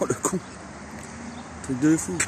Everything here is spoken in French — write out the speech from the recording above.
Oh le con. Truc de fou.